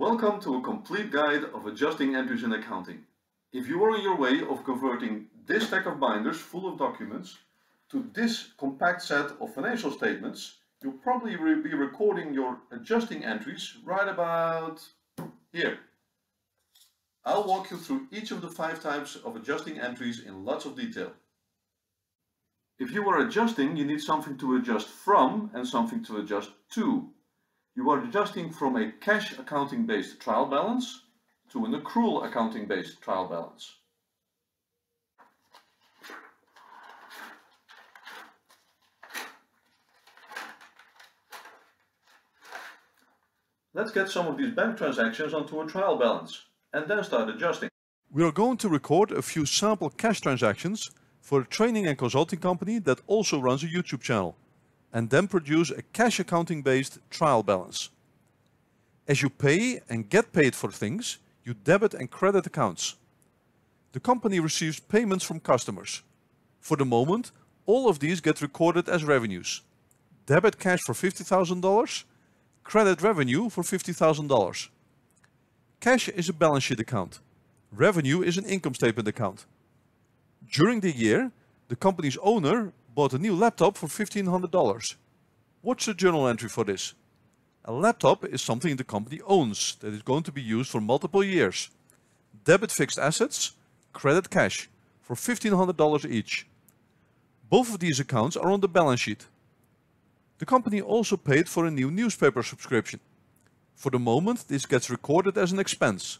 Welcome to a complete guide of adjusting entries in accounting. If you are on your way of converting this stack of binders full of documents to this compact set of financial statements, you'll probably be recording your adjusting entries right about here. I'll walk you through each of the five types of adjusting entries in lots of detail. If you are adjusting, you need something to adjust from and something to adjust to. You are adjusting from a cash accounting based trial balance to an accrual accounting based trial balance. Let's get some of these bank transactions onto a trial balance and then start adjusting. We are going to record a few sample cash transactions for a training and consulting company that also runs a YouTube channel and then produce a cash accounting based trial balance. As you pay and get paid for things, you debit and credit accounts. The company receives payments from customers. For the moment, all of these get recorded as revenues. Debit cash for $50,000, credit revenue for $50,000. Cash is a balance sheet account. Revenue is an income statement account. During the year, the company's owner bought a new laptop for $1,500. What's the journal entry for this? A laptop is something the company owns that is going to be used for multiple years. Debit fixed assets, credit cash for $1,500 each. Both of these accounts are on the balance sheet. The company also paid for a new newspaper subscription. For the moment, this gets recorded as an expense.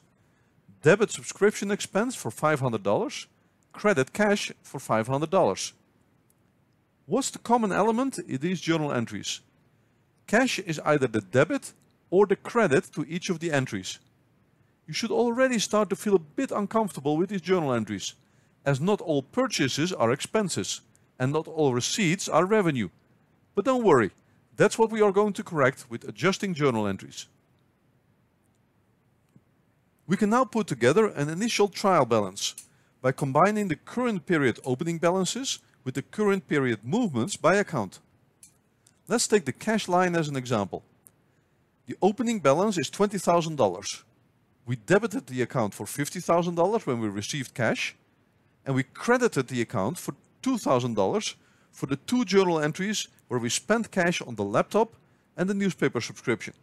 Debit subscription expense for $500, credit cash for $500. What's the common element in these journal entries? Cash is either the debit or the credit to each of the entries. You should already start to feel a bit uncomfortable with these journal entries, as not all purchases are expenses and not all receipts are revenue. But don't worry, that's what we are going to correct with adjusting journal entries. We can now put together an initial trial balance by combining the current period opening balances with the current period movements by account. Let's take the cash line as an example. The opening balance is $20,000. We debited the account for $50,000 when we received cash, and we credited the account for $2,000 for the two journal entries where we spent cash on the laptop and the newspaper subscription.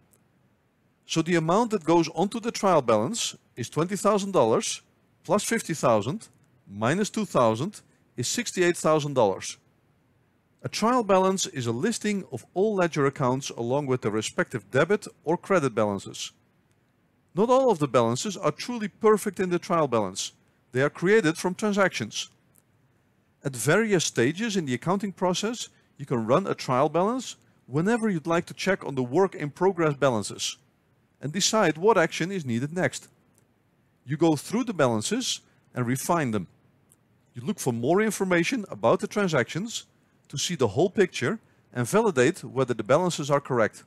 So the amount that goes onto the trial balance is $20,000 plus plus $50,000 minus 2,000 is $68,000. A trial balance is a listing of all ledger accounts along with their respective debit or credit balances. Not all of the balances are truly perfect in the trial balance. They are created from transactions. At various stages in the accounting process, you can run a trial balance whenever you'd like to check on the work in progress balances and decide what action is needed next. You go through the balances and refine them. You look for more information about the transactions to see the whole picture and validate whether the balances are correct.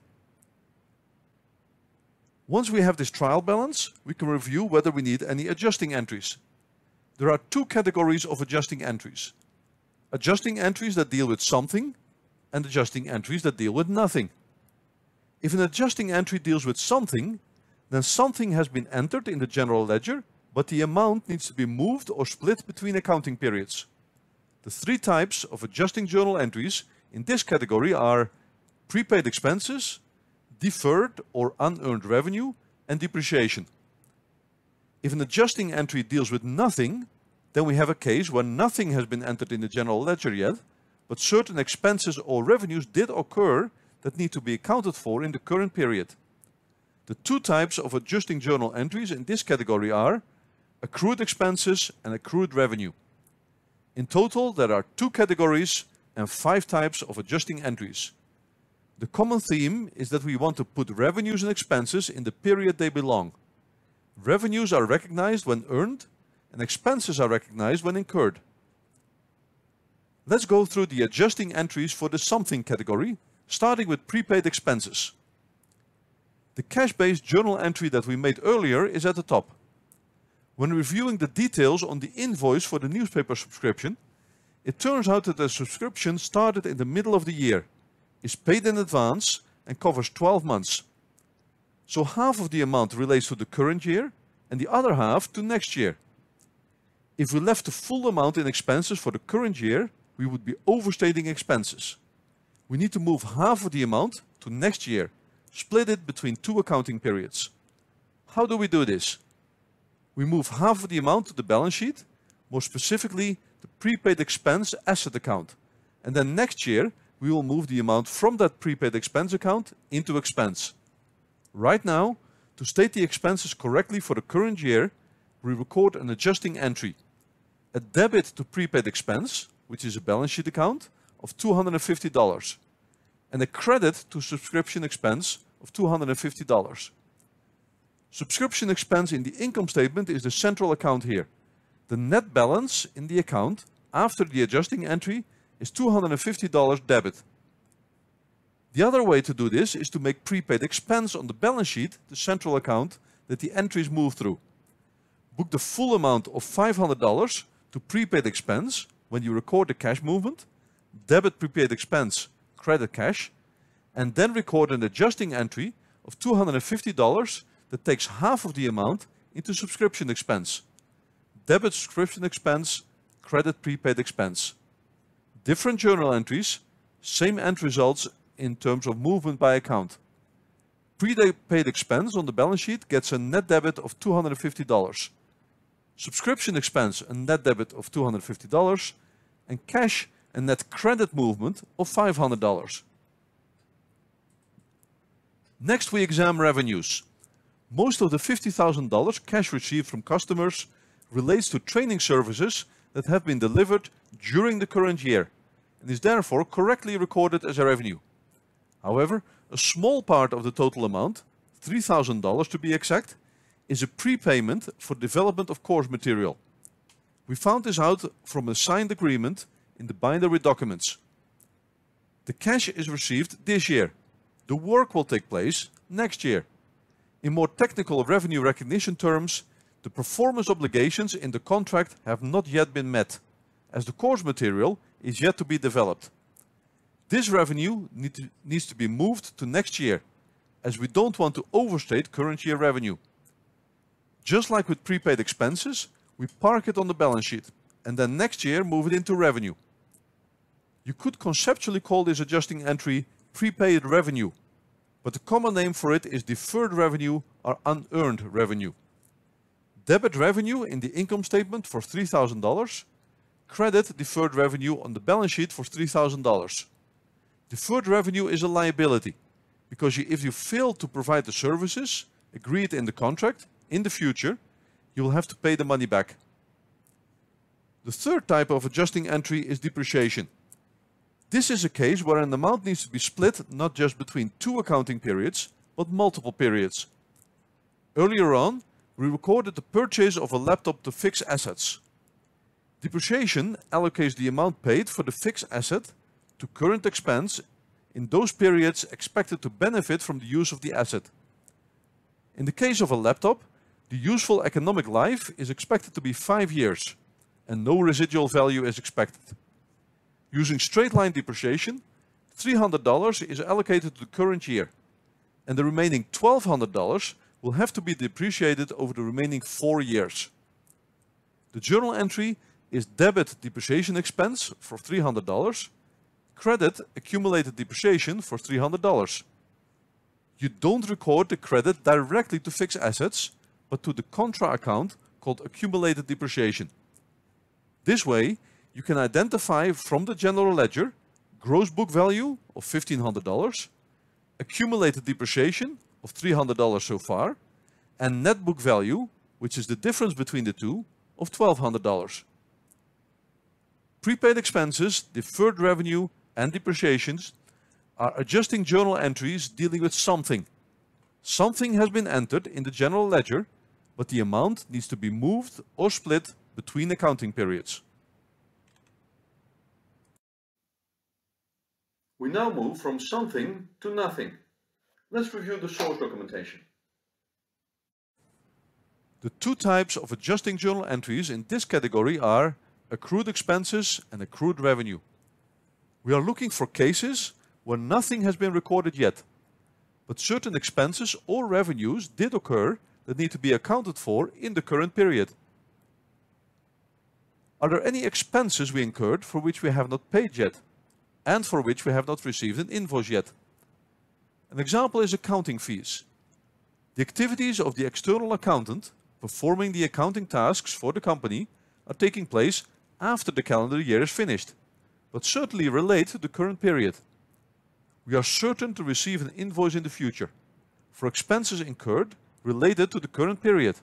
Once we have this trial balance, we can review whether we need any adjusting entries. There are two categories of adjusting entries. Adjusting entries that deal with something and adjusting entries that deal with nothing. If an adjusting entry deals with something, then something has been entered in the general ledger but the amount needs to be moved or split between accounting periods. The three types of adjusting journal entries in this category are prepaid expenses, deferred or unearned revenue, and depreciation. If an adjusting entry deals with nothing, then we have a case where nothing has been entered in the general ledger yet, but certain expenses or revenues did occur that need to be accounted for in the current period. The two types of adjusting journal entries in this category are accrued expenses and accrued revenue. In total, there are two categories and five types of adjusting entries. The common theme is that we want to put revenues and expenses in the period they belong. Revenues are recognized when earned and expenses are recognized when incurred. Let's go through the adjusting entries for the something category, starting with prepaid expenses. The cash-based journal entry that we made earlier is at the top. When reviewing the details on the invoice for the newspaper subscription, it turns out that the subscription started in the middle of the year, is paid in advance and covers 12 months. So half of the amount relates to the current year and the other half to next year. If we left the full amount in expenses for the current year, we would be overstating expenses. We need to move half of the amount to next year, split it between two accounting periods. How do we do this? We move half of the amount to the balance sheet, more specifically the prepaid expense asset account. And then next year, we will move the amount from that prepaid expense account into expense. Right now, to state the expenses correctly for the current year, we record an adjusting entry. A debit to prepaid expense, which is a balance sheet account, of $250, and a credit to subscription expense of $250. Subscription expense in the income statement is the central account here. The net balance in the account after the adjusting entry is $250 debit. The other way to do this is to make prepaid expense on the balance sheet the central account that the entries move through. Book the full amount of $500 to prepaid expense when you record the cash movement, debit prepaid expense, credit cash, and then record an adjusting entry of $250 that takes half of the amount into subscription expense. Debit subscription expense, credit prepaid expense. Different journal entries, same end results in terms of movement by account. Prepaid expense on the balance sheet gets a net debit of $250. Subscription expense a net debit of $250 and cash a net credit movement of $500. Next we examine revenues. Most of the $50,000 cash received from customers relates to training services that have been delivered during the current year and is therefore correctly recorded as a revenue. However, a small part of the total amount, $3,000 to be exact, is a prepayment for development of course material. We found this out from a signed agreement in the binder with documents. The cash is received this year. The work will take place next year. In more technical revenue recognition terms, the performance obligations in the contract have not yet been met, as the course material is yet to be developed. This revenue need to, needs to be moved to next year, as we don't want to overstate current year revenue. Just like with prepaid expenses, we park it on the balance sheet and then next year move it into revenue. You could conceptually call this adjusting entry prepaid revenue, but the common name for it is deferred revenue or unearned revenue. Debit revenue in the income statement for $3,000, credit deferred revenue on the balance sheet for $3,000. Deferred revenue is a liability because if you fail to provide the services agreed in the contract in the future, you will have to pay the money back. The third type of adjusting entry is depreciation. This is a case where an amount needs to be split not just between two accounting periods, but multiple periods. Earlier on, we recorded the purchase of a laptop to fix assets. Depreciation allocates the amount paid for the fixed asset to current expense in those periods expected to benefit from the use of the asset. In the case of a laptop, the useful economic life is expected to be five years and no residual value is expected. Using straight line depreciation, $300 is allocated to the current year and the remaining $1,200 will have to be depreciated over the remaining four years. The journal entry is debit depreciation expense for $300 credit accumulated depreciation for $300. You don't record the credit directly to fixed assets, but to the contra account called accumulated depreciation. This way, you can identify from the general ledger gross book value of $1,500, accumulated depreciation of $300 so far, and net book value, which is the difference between the two, of $1,200. Prepaid expenses, deferred revenue, and depreciations are adjusting journal entries dealing with something. Something has been entered in the general ledger, but the amount needs to be moved or split between accounting periods. We now move from something to nothing. Let's review the source documentation. The two types of adjusting journal entries in this category are accrued expenses and accrued revenue. We are looking for cases where nothing has been recorded yet, but certain expenses or revenues did occur that need to be accounted for in the current period. Are there any expenses we incurred for which we have not paid yet and for which we have not received an invoice yet? An example is accounting fees. The activities of the external accountant performing the accounting tasks for the company are taking place after the calendar year is finished, but certainly relate to the current period. We are certain to receive an invoice in the future for expenses incurred related to the current period.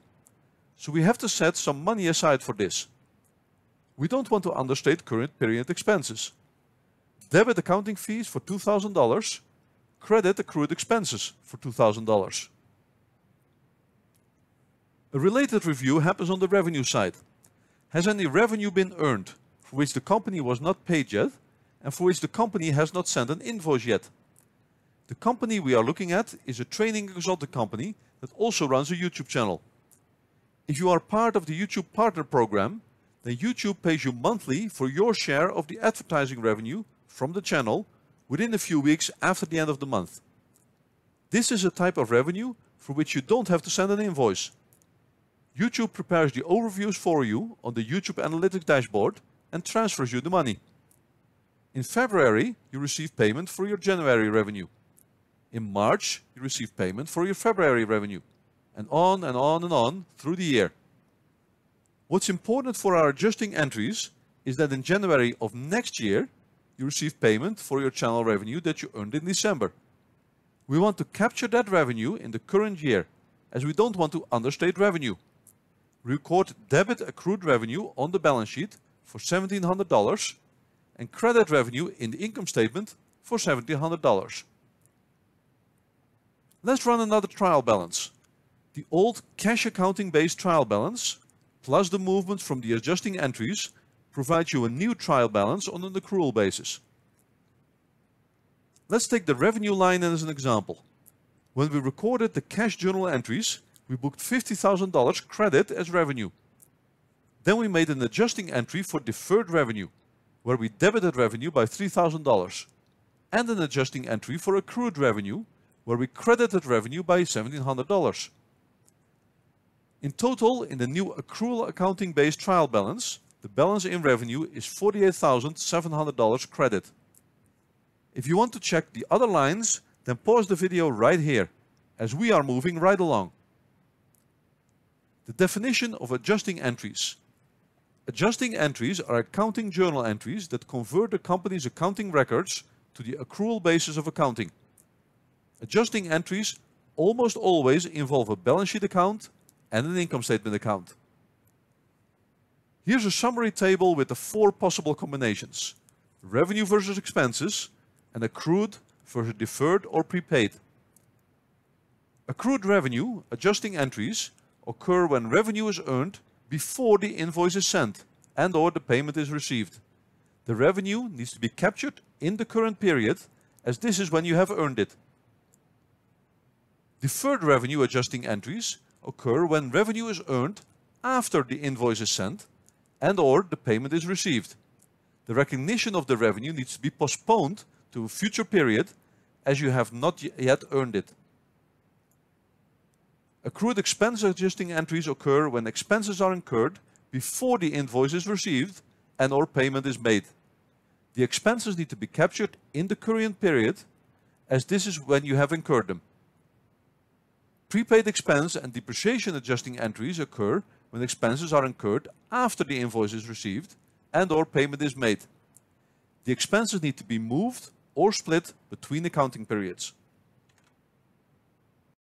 So we have to set some money aside for this. We don't want to understate current period expenses. Debit accounting fees for $2,000, credit accrued expenses for $2,000. A related review happens on the revenue side. Has any revenue been earned for which the company was not paid yet and for which the company has not sent an invoice yet? The company we are looking at is a training consulting company that also runs a YouTube channel. If you are part of the YouTube Partner Program, then YouTube pays you monthly for your share of the advertising revenue from the channel within a few weeks after the end of the month. This is a type of revenue for which you don't have to send an invoice. YouTube prepares the overviews for you on the YouTube Analytics dashboard and transfers you the money. In February, you receive payment for your January revenue. In March, you receive payment for your February revenue, and on and on and on through the year. What's important for our adjusting entries is that in January of next year, you receive payment for your channel revenue that you earned in December. We want to capture that revenue in the current year, as we don't want to understate revenue record debit accrued revenue on the balance sheet for $1,700 and credit revenue in the income statement for $1,700. Let's run another trial balance. The old cash accounting based trial balance plus the movement from the adjusting entries provides you a new trial balance on an accrual basis. Let's take the revenue line as an example. When we recorded the cash journal entries, we booked $50,000 credit as revenue. Then we made an adjusting entry for deferred revenue, where we debited revenue by $3,000, and an adjusting entry for accrued revenue, where we credited revenue by $1,700. In total, in the new accrual accounting based trial balance, the balance in revenue is $48,700 credit. If you want to check the other lines, then pause the video right here, as we are moving right along. The definition of adjusting entries. Adjusting entries are accounting journal entries that convert the company's accounting records to the accrual basis of accounting. Adjusting entries almost always involve a balance sheet account and an income statement account. Here's a summary table with the four possible combinations. Revenue versus expenses and accrued versus deferred or prepaid. Accrued revenue, adjusting entries, occur when revenue is earned before the invoice is sent and or the payment is received. The revenue needs to be captured in the current period as this is when you have earned it. Deferred revenue adjusting entries occur when revenue is earned after the invoice is sent and or the payment is received. The recognition of the revenue needs to be postponed to a future period as you have not yet earned it. Accrued expense adjusting entries occur when expenses are incurred before the invoice is received and or payment is made. The expenses need to be captured in the current period as this is when you have incurred them. Prepaid expense and depreciation adjusting entries occur when expenses are incurred after the invoice is received and or payment is made. The expenses need to be moved or split between accounting periods.